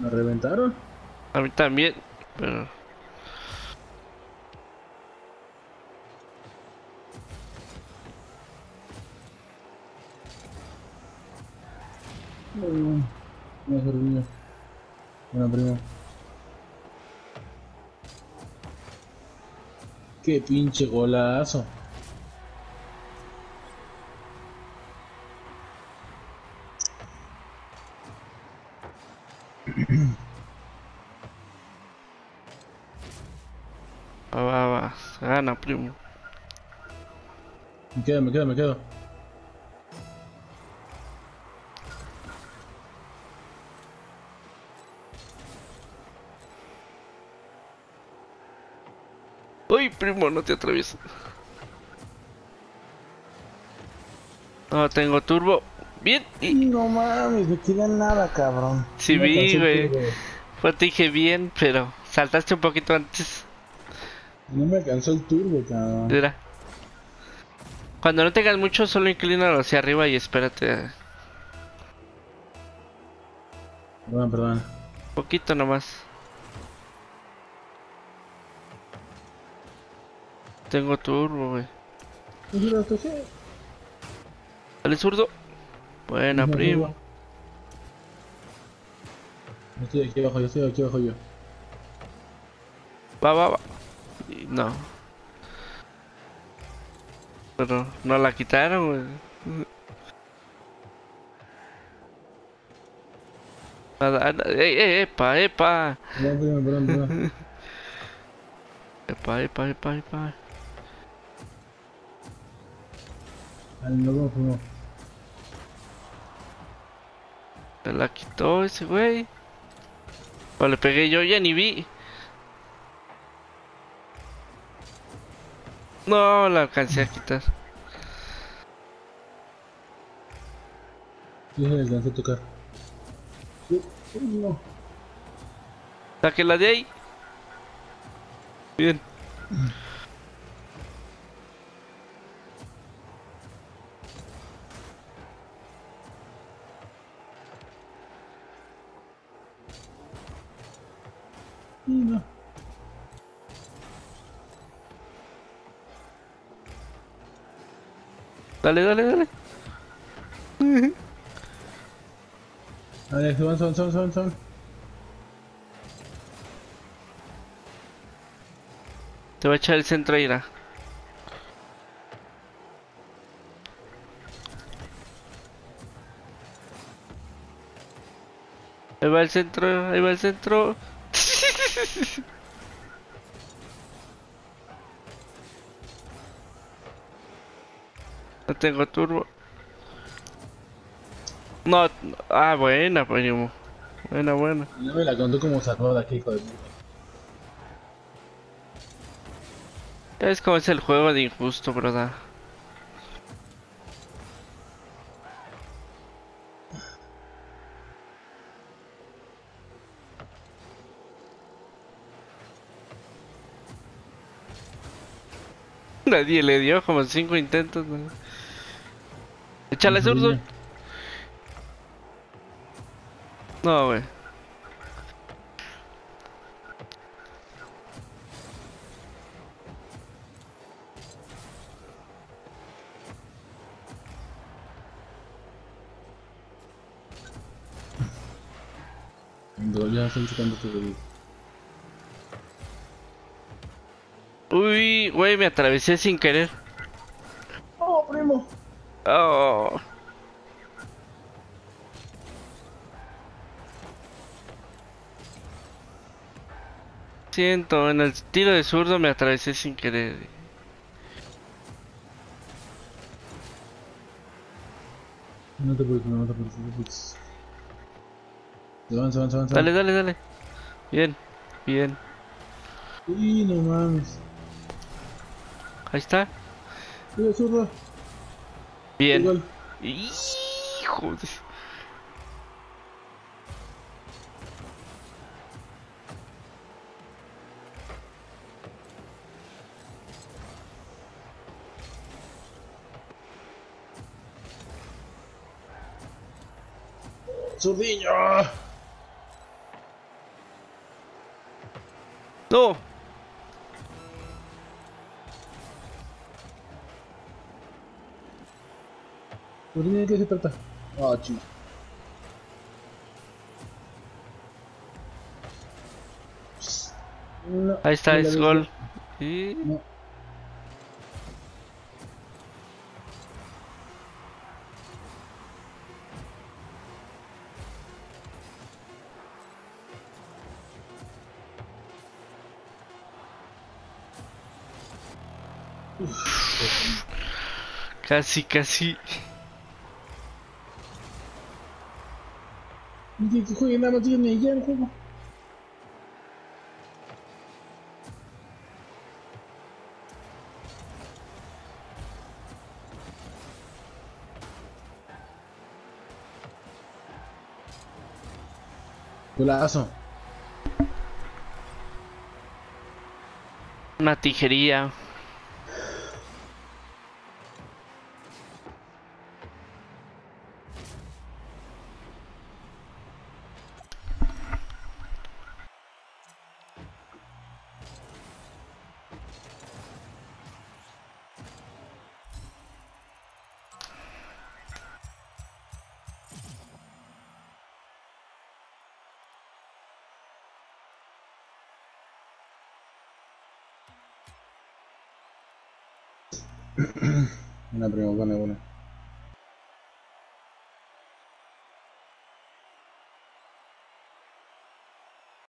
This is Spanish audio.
Me reventaron. A mí también, pero... No, no, no, mío. Bueno, primo. Qué pinche golazo. Va, va, va. Gana, primo. Me quedo, me quedo, me quedo. Uy, primo, no te atravieses. No, tengo turbo. Bien. Y... No mames, me queda nada, cabrón. Sí, No vi, güey. Pues te dije bien, pero saltaste un poquito antes. No me alcanzó el turbo, cabrón. Mira. Cuando no tengas mucho, solo inclínalo hacia arriba y espérate. Perdón, perdón. Poquito nomás. Tengo turbo, güey. Dale zurdo. Buena, primo. ujú. Yo estoy aquí abajo, yo estoy aquí abajo yo. Va, va, va. No. Pero no la quitaron, güey. ¡Ey, ey, epa, epa! Perdón, primo, perdón, perdón. Epa, epa, epa, epa. Ay, no, no, Se la quitó ese güey. O le pegué yo, ya ni vi. No, la alcancé a quitar. Sí, se le alcanzó a tocar. No. Sáquela de ahí. Bien. no. Dale, dale, dale. Ver, son, son, son, son, son. Te va a echar el centro irá. Ahí va el centro, ahí va el centro. No tengo turbo. No, no- ah, buena, primo. Buena, buena. No me la contó como salvado de aquí, hijo de puta. Es como es el juego de injusto, ¿verdad? Nadie le dio como cinco intentos, ¿no? Échale zurdo. No, güey. Ya estoy checando tu video. Uy, güey, me atravesé sin querer. ¡Oh, primo! Oh. Siento, en el tiro de zurdo me atravesé sin querer. No te preocupes, no te preocupes, no te preocupes. Van, se van. Dale, dale, dale. Bien, bien. Y no mames. Ahí está. Mira. Bien. Igual. Hijo de... ¡Zurdiño! No. ¿De qué se trata? Ah, chinga. No, Ahí está, es gol. Sí. No. Casi, casi. Ni que juegue nada más tiene ya el juego. Golazo. Una tijería. Una buena, buena.